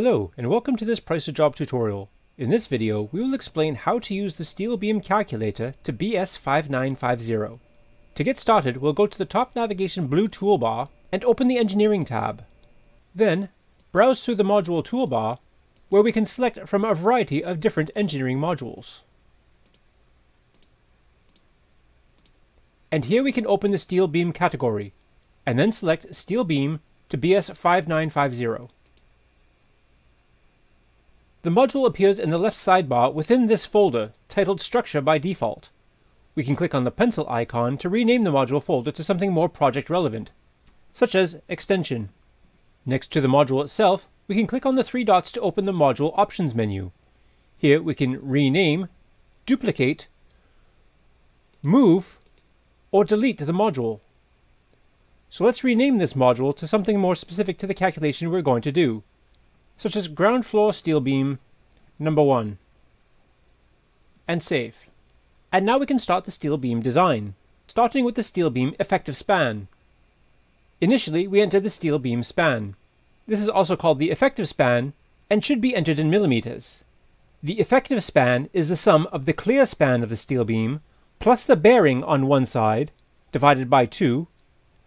Hello and welcome to this Price A Job tutorial. In this video, we will explain how to use the Steel Beam calculator to BS5950. To get started, we'll go to the top navigation blue toolbar and open the Engineering tab. Then, browse through the Module toolbar, where we can select from a variety of different engineering modules. And here we can open the Steel Beam category, and then select Steel Beam to BS5950. The module appears in the left sidebar within this folder, titled Structure by default. We can click on the pencil icon to rename the module folder to something more project relevant, such as Extension. Next to the module itself, we can click on the three dots to open the Module Options menu. Here we can rename, duplicate, move, or delete the module. So let's rename this module to something more specific to the calculation we're going to do, such as ground floor steel beam number 1, and save. And now we can start the steel beam design, starting with the steel beam effective span. Initially, we enter the steel beam span. This is also called the effective span and should be entered in millimeters. The effective span is the sum of the clear span of the steel beam plus the bearing on one side divided by 2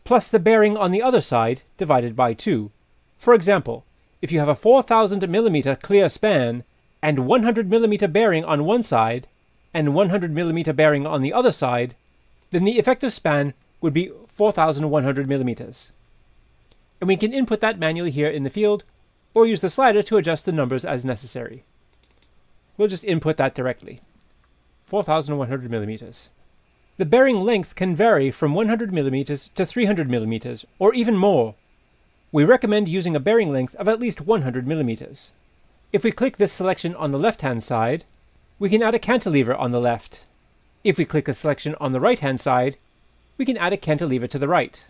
plus the bearing on the other side divided by 2. For example, if you have a 4000 millimeter clear span and 100 millimeter bearing on one side and 100 millimeter bearing on the other side, then the effective span would be 4100 millimeters. And we can input that manually here in the field or use the slider to adjust the numbers as necessary. We'll just input that directly. 4100 millimeters. The bearing length can vary from 100 millimeters to 300 millimeters, or even more. We recommend using a bearing length of at least 100 millimeters. If we click this selection on the left-hand side, we can add a cantilever on the left. If we click a selection on the right-hand side, we can add a cantilever to the right.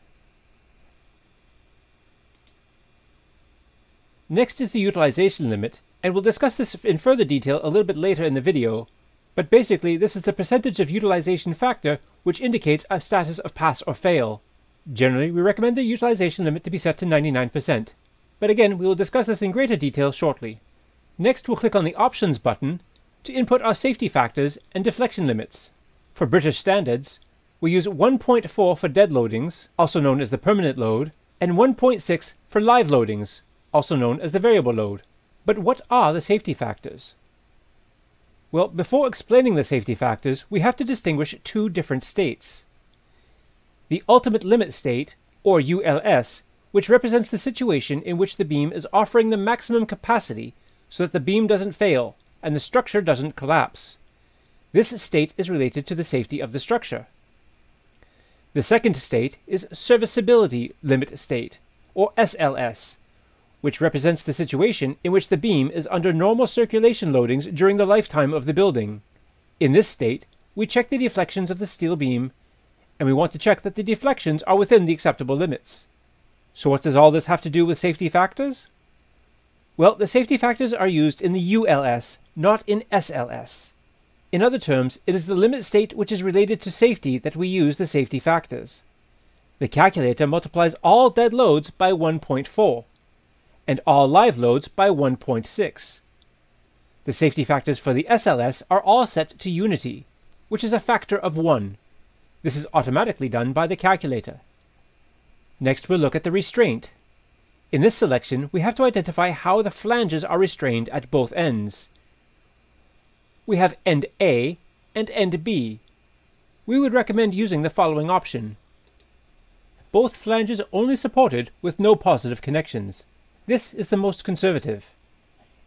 Next is the utilization limit, and we'll discuss this in further detail a little bit later in the video, but basically, this is the percentage of utilization factor which indicates a status of pass or fail. Generally, we recommend the utilization limit to be set to 99%, but again, we will discuss this in greater detail shortly. Next, we'll click on the Options button to input our safety factors and deflection limits. For British standards, we use 1.4 for dead loadings, also known as the permanent load, and 1.6 for live loadings, also known as the variable load. But what are the safety factors? Well, before explaining the safety factors, we have to distinguish two different states. The ultimate limit state, or ULS, which represents the situation in which the beam is offering the maximum capacity so that the beam doesn't fail and the structure doesn't collapse. This state is related to the safety of the structure. The second state is serviceability limit state, or SLS, which represents the situation in which the beam is under normal circulation loadings during the lifetime of the building. In this state, we check the deflections of the steel beam, and we want to check that the deflections are within the acceptable limits. So what does all this have to do with safety factors? Well, the safety factors are used in the ULS, not in SLS. In other terms, it is the limit state which is related to safety that we use the safety factors. The calculator multiplies all dead loads by 1.4 and all live loads by 1.6. The safety factors for the SLS are all set to unity, which is a factor of 1. This is automatically done by the calculator. Next we'll look at the restraint. In this selection, we have to identify how the flanges are restrained at both ends. We have end A and end B. We would recommend using the following option. Both flanges only supported with no positive connections. This is the most conservative.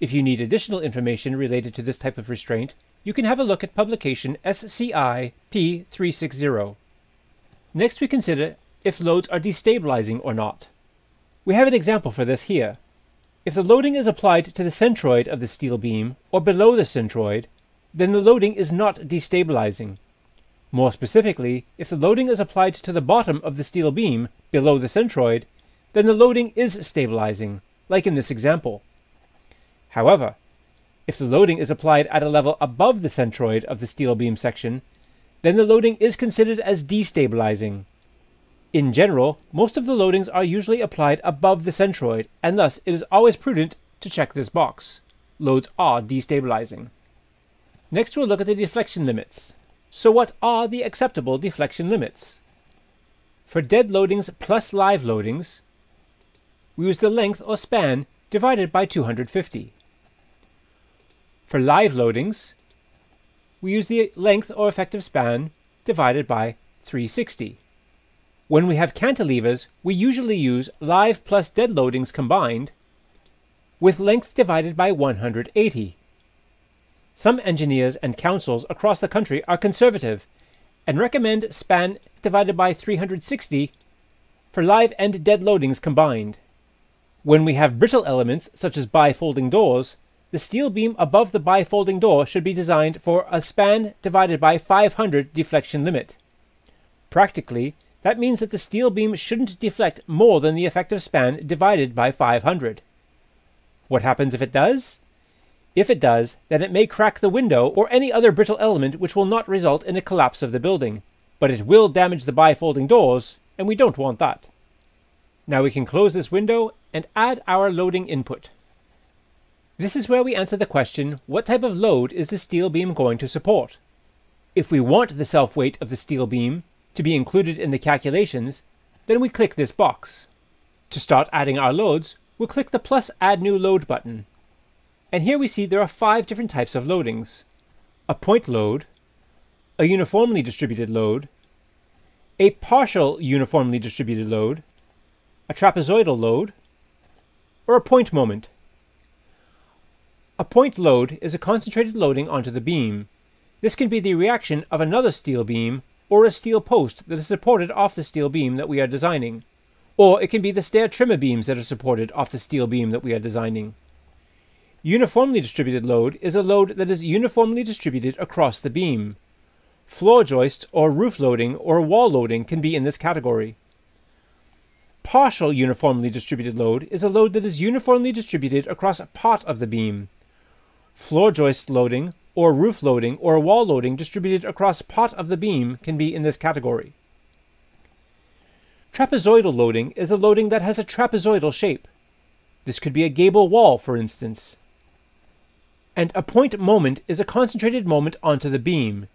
If you need additional information related to this type of restraint, you can have a look at publication SCI P360. Next we consider if loads are destabilizing or not. We have an example for this here. If the loading is applied to the centroid of the steel beam or below the centroid, then the loading is not destabilizing. More specifically, if the loading is applied to the bottom of the steel beam below the centroid, then the loading is stabilizing, like in this example. However, if the loading is applied at a level above the centroid of the steel beam section, then the loading is considered as destabilizing. In general, most of the loadings are usually applied above the centroid, and thus it is always prudent to check this box. Loads are destabilizing. Next we'll look at the deflection limits. So what are the acceptable deflection limits? For dead loadings plus live loadings, we use the length or span divided by 250. For live loadings, we use the length or effective span divided by 360. When we have cantilevers, we usually use live plus dead loadings combined with length divided by 180. Some engineers and councils across the country are conservative and recommend span divided by 360 for live and dead loadings combined. When we have brittle elements such as bifolding doors, the steel beam above the bifolding door should be designed for a span divided by 500 deflection limit. Practically, that means that the steel beam shouldn't deflect more than the effective span divided by 500. What happens if it does? If it does, then it may crack the window or any other brittle element which will not result in a collapse of the building, but it will damage the bifolding doors, and we don't want that. Now we can close this window and add our loading input. This is where we answer the question, what type of load is the steel beam going to support? If we want the self-weight of the steel beam to be included in the calculations, then we click this box. To start adding our loads, we'll click the plus add new load button. And here we see there are five different types of loadings. A point load, a uniformly distributed load, a partial uniformly distributed load, a trapezoidal load, or a point moment. A point load is a concentrated loading onto the beam. This can be the reaction of another steel beam or a steel post that is supported off the steel beam that we are designing. Or it can be the stair trimmer beams that are supported off the steel beam that we are designing. Uniformly distributed load is a load that is uniformly distributed across the beam. Floor joists or roof loading or wall loading can be in this category. Partial uniformly distributed load is a load that is uniformly distributed across a part of the beam. Floor joist loading, or roof loading, or wall loading distributed across part of the beam can be in this category. Trapezoidal loading is a loading that has a trapezoidal shape. This could be a gable wall, for instance. And a point moment is a concentrated moment onto the beam.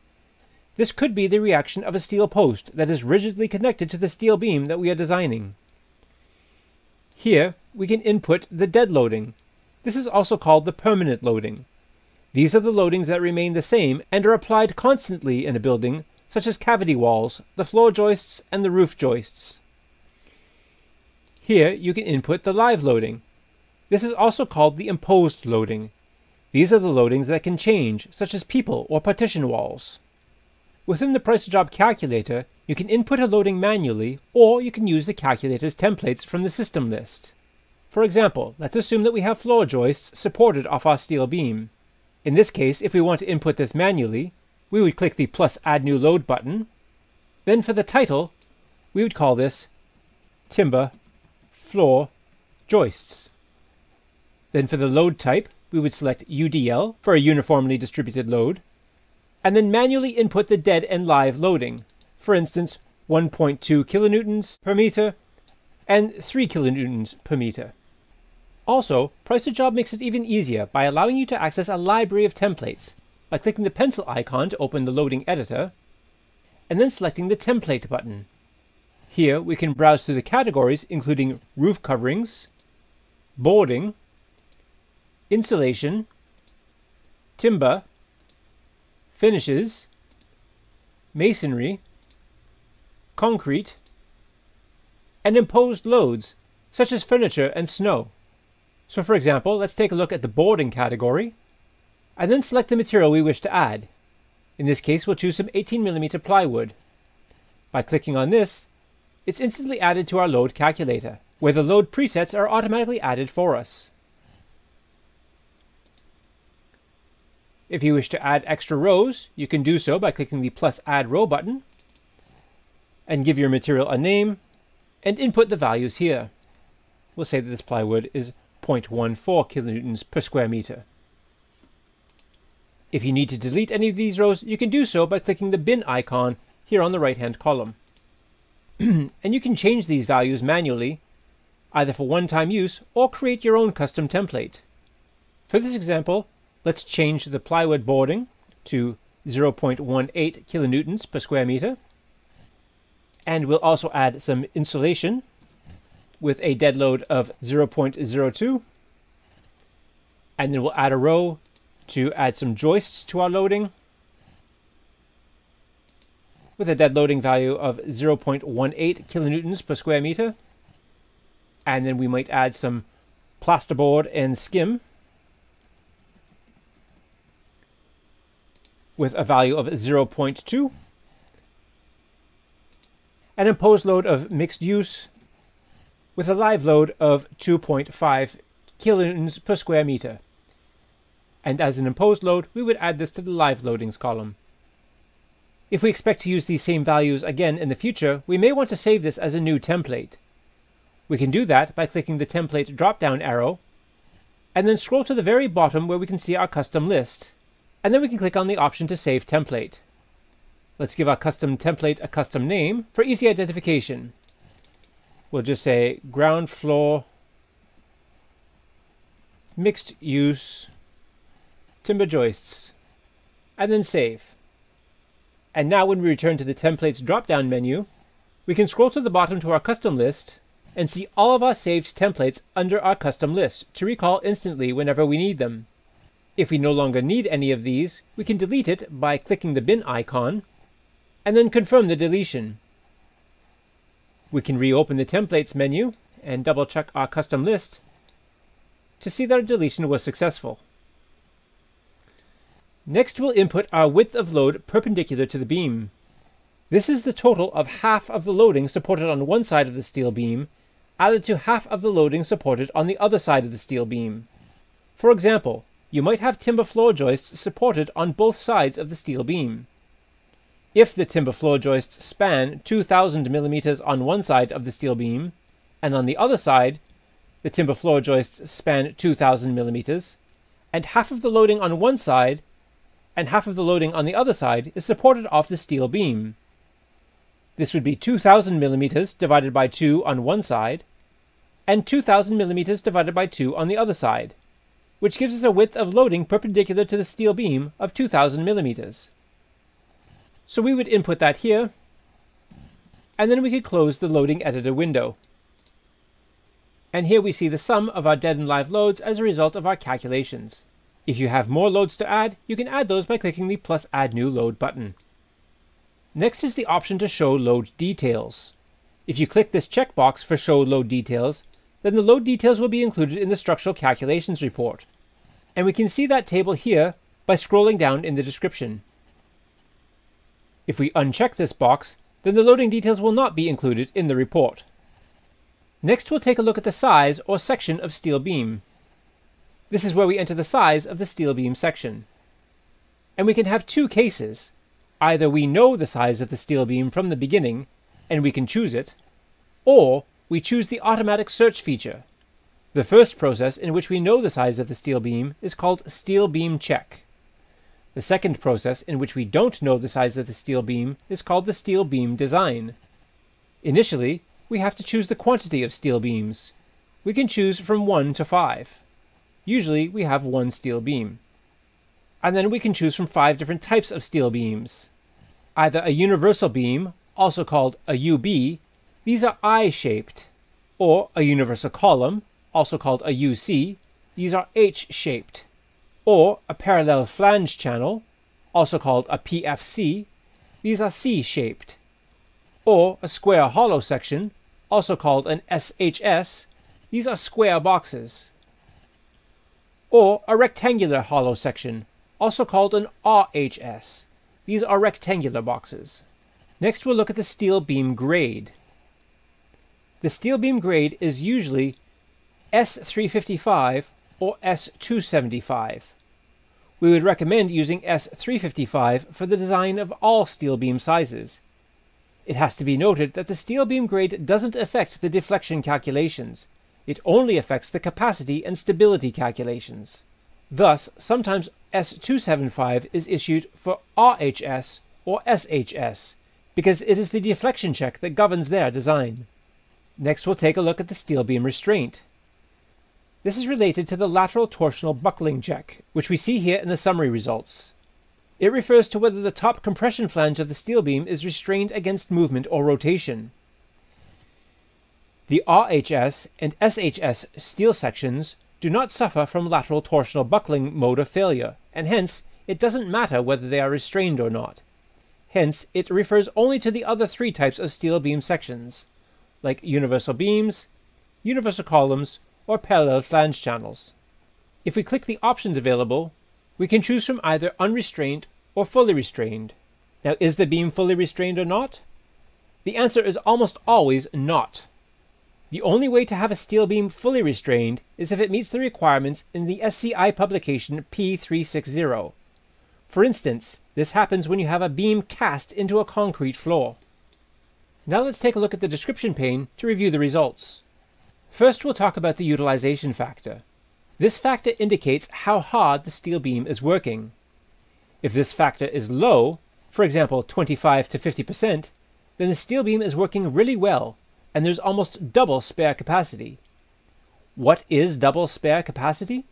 This could be the reaction of a steel post that is rigidly connected to the steel beam that we are designing. Here, we can input the dead loading. This is also called the permanent loading. These are the loadings that remain the same and are applied constantly in a building, such as cavity walls, the floor joists, and the roof joists. Here you can input the live loading. This is also called the imposed loading. These are the loadings that can change, such as people or partition walls. Within the price job calculator, you can input a loading manually, or you can use the calculator's templates from the system list. For example, let's assume that we have floor joists supported off our steel beam. In this case, if we want to input this manually, we would click the plus add new load button. Then for the title, we would call this timber floor joists. Then for the load type, we would select UDL for a uniformly distributed load, and then manually input the dead and live loading. For instance, 1.2 kilonewtons per meter and 3 kilonewtons per meter. Also, Price A Job makes it even easier by allowing you to access a library of templates by clicking the pencil icon to open the loading editor, and then selecting the template button. Here we can browse through the categories including roof coverings, boarding, insulation, timber, finishes, masonry, concrete, and imposed loads such as furniture and snow. So for example, let's take a look at the boarding category, and then select the material we wish to add. In this case, we'll choose some 18mm plywood. By clicking on this, it's instantly added to our load calculator, where the load presets are automatically added for us. If you wish to add extra rows, you can do so by clicking the plus add row button, and give your material a name, and input the values here. We'll say that this plywood is 0.14 kilonewtons per square meter. If you need to delete any of these rows, you can do so by clicking the bin icon here on the right hand column. and you can change these values manually, either for one-time use or create your own custom template. For this example, let's change the plywood boarding to 0.18 kilonewtons per square meter. And we'll also add some insulation with a dead load of 0.02. And then we'll add a row to add some joists to our loading with a dead loading value of 0.18 kilonewtons per square meter. And then we might add some plasterboard and skim with a value of 0.2. An imposed load of mixed use with a live load of 2.5 kilonewtons per square meter. And as an imposed load, we would add this to the live loadings column. If we expect to use these same values again in the future, we may want to save this as a new template. We can do that by clicking the template drop-down arrow, and then scroll to the very bottom where we can see our custom list, and then we can click on the option to save template. Let's give our custom template a custom name for easy identification. We'll just say ground floor mixed use timber joists and then save. And now when we return to the templates drop-down menu, we can scroll to the bottom to our custom list and see all of our saved templates under our custom list to recall instantly whenever we need them. If we no longer need any of these, we can delete it by clicking the bin icon and then confirm the deletion. We can reopen the templates menu and double check our custom list to see that our deletion was successful. Next we'll input our width of load perpendicular to the beam. This is the total of half of the loading supported on one side of the steel beam added to half of the loading supported on the other side of the steel beam. For example, you might have timber floor joists supported on both sides of the steel beam. If the timber floor joists span 2000 mm on one side of the steel beam, and on the other side, the timber floor joists span 2000 mm, and half of the loading on one side and half of the loading on the other side is supported off the steel beam. This would be 2000 mm divided by 2 on one side, and 2000 mm divided by 2 on the other side which gives us a width of loading perpendicular to the steel beam of 2000 millimeters. So we would input that here, and then we could close the loading editor window. And here we see the sum of our dead and live loads as a result of our calculations. If you have more loads to add, you can add those by clicking the plus add new load button. Next is the option to show load details. If you click this checkbox for show load details, then the load details will be included in the structural calculations report. And we can see that table here by scrolling down in the description. If we uncheck this box, then the loading details will not be included in the report. Next we'll take a look at the size or section of steel beam. This is where we enter the size of the steel beam section. And we can have two cases. Either we know the size of the steel beam from the beginning, and we can choose it, or we choose the automatic search feature. The first process in which we know the size of the steel beam is called steel beam check. The second process in which we don't know the size of the steel beam is called the steel beam design. Initially, we have to choose the quantity of steel beams. We can choose from 1 to 5. Usually, we have one steel beam. And then we can choose from five different types of steel beams. Either a universal beam, also called a UB, these are I-shaped, or a universal column, also called a UC. These are H-shaped, or a parallel flange channel, also called a PFC. These are C-shaped, or a square hollow section, also called an SHS. These are square boxes. Or a rectangular hollow section, also called an RHS. These are rectangular boxes. Next we'll look at the steel beam grade. The steel beam grade is usually S355 or S275. We would recommend using S355 for the design of all steel beam sizes. It has to be noted that the steel beam grade doesn't affect the deflection calculations. It only affects the capacity and stability calculations. Thus, sometimes S275 is issued for RHS or SHS because it is the deflection check that governs their design. Next we'll take a look at the steel beam restraint. This is related to the lateral torsional buckling check, which we see here in the summary results. It refers to whether the top compression flange of the steel beam is restrained against movement or rotation. The RHS and SHS steel sections do not suffer from lateral torsional buckling mode of failure, and hence it doesn't matter whether they are restrained or not. Hence, it refers only to the other three types of steel beam sections, like universal beams, universal columns, or parallel flange channels. If we click the options available, we can choose from either unrestrained or fully restrained. Now, is the beam fully restrained or not? The answer is almost always not. The only way to have a steel beam fully restrained is if it meets the requirements in the SCI publication P360. For instance, this happens when you have a beam cast into a concrete floor. Now let's take a look at the description pane to review the results. First, we'll talk about the utilization factor. This factor indicates how hard the steel beam is working. If this factor is low, for example 25 to 50%, then the steel beam is working really well and there's almost double spare capacity. What is double spare capacity?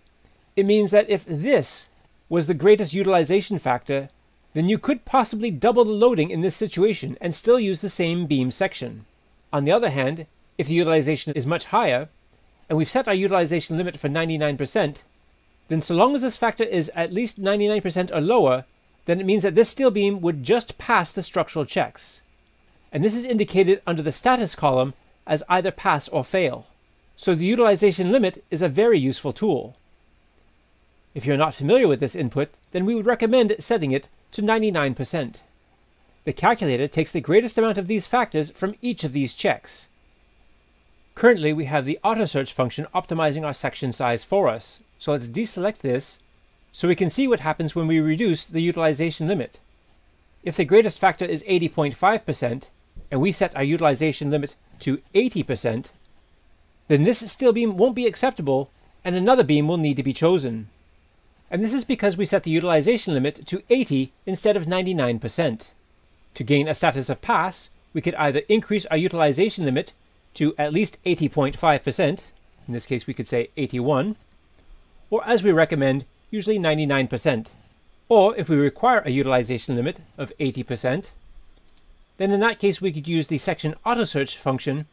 It means that if this was the greatest utilization factor, then you could possibly double the loading in this situation and still use the same beam section. On the other hand, if the utilization is much higher, and we've set our utilization limit for 99%, then so long as this factor is at least 99% or lower, then it means that this steel beam would just pass the structural checks. And this is indicated under the status column as either pass or fail. So the utilization limit is a very useful tool. If you're not familiar with this input, then we would recommend setting it to 99%. The calculator takes the greatest amount of these factors from each of these checks. Currently, we have the auto search function optimizing our section size for us. So let's deselect this so we can see what happens when we reduce the utilization limit. If the greatest factor is 80.5% and we set our utilization limit to 80%, then this steel beam won't be acceptable and another beam will need to be chosen. And this is because we set the utilization limit to 80 instead of 99%. To gain a status of pass, we could either increase our utilization limit to at least 80.5%, in this case we could say 81, or as we recommend, usually 99%. Or if we require a utilization limit of 80%, then in that case we could use the section auto search function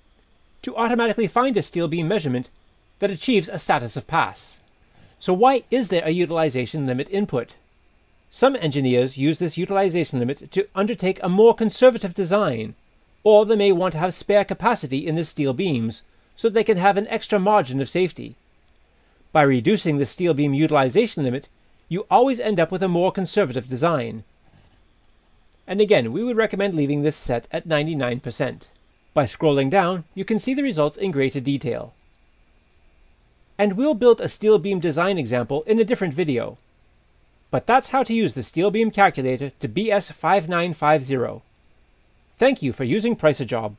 to automatically find a steel beam measurement that achieves a status of pass. So why is there a utilization limit input? Some engineers use this utilization limit to undertake a more conservative design or they may want to have spare capacity in the steel beams so they can have an extra margin of safety. By reducing the steel beam utilization limit, you always end up with a more conservative design. And again, we would recommend leaving this set at 99%. By scrolling down, you can see the results in greater detail. And we'll build a steel beam design example in a different video. But that's how to use the steel beam calculator to BS5950. Thank you for using Price a Job.